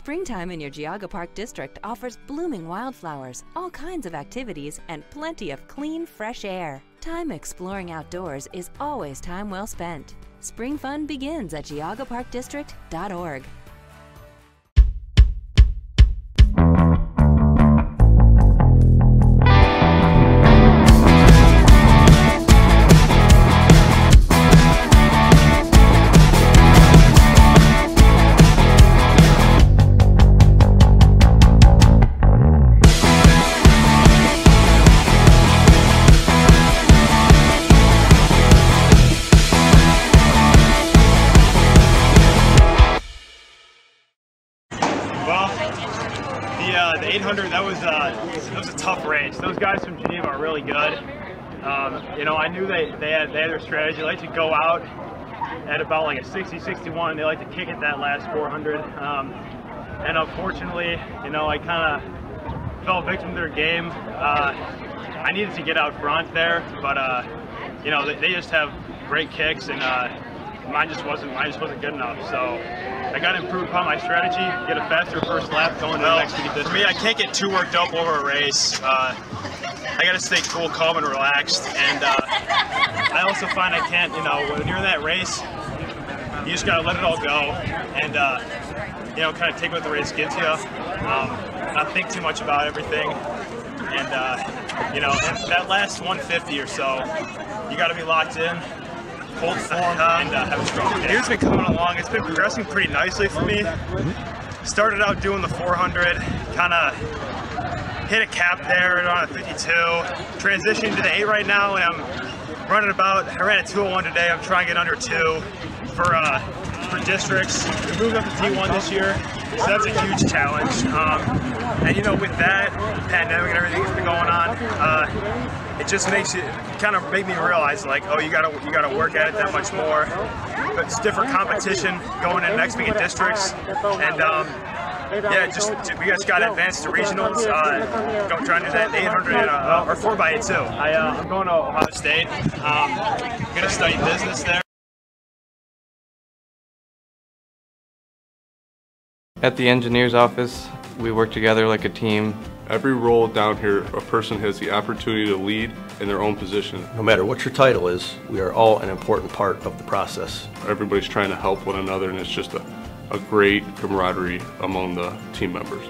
Springtime in your Geauga Park district offers blooming wildflowers, all kinds of activities, and plenty of clean, fresh air. Time exploring outdoors is always time well spent. Spring fun begins at geaugaparkdistrict.org. uh, the 800 that was uh, that was a tough race. Those guys from Geneva are really good. Um, you know, I knew they they had they had their strategy. They like to go out at about like a 60, 61. They like to kick it that last 400. Um, and unfortunately, you know, I kind of fell victim to their game. Uh, I needed to get out front there, but uh, you know, they, they just have great kicks and. Mine just wasn't mine just wasn't good enough. So I got to improve upon my strategy, get a faster first lap going to Well, the next week. for me, I can't get too worked up over a race. Uh, I got to stay cool, calm, and relaxed. And uh, I also find I can't, you know, when you're in that race, you just gotta let it all go and uh, you know, kind of take what the race gives you. Um, not think too much about everything. And uh, you know, and that last 150 or so, you got to be locked in, hold form, and uh, have a strong day. It's been coming along. It's been progressing pretty nicely for me. Started out doing the 400, kind of hit a cap there on a 52. Transitioning to the 8 right now, and I'm running about. I ran a 201 today. I'm trying to get under two for uh, for districts. We moved up to D1 this year, so that's a huge challenge. Um, and you know, with that pandemic and everything that's been going on, uh, it just makes it kind of make me realize like, oh, you gotta you gotta work at it that much more. But it's different competition going in next week in districts, and. Um, yeah, just we just got advanced to regionals. Uh, go trying to do that 800 uh, or 4x8 too. I, uh, I'm going to Ohio State. Um, gonna study business there. At the engineer's office, we work together like a team. Every role down here, a person has the opportunity to lead in their own position. No matter what your title is, we are all an important part of the process. Everybody's trying to help one another and it's just a, a great camaraderie among the team members.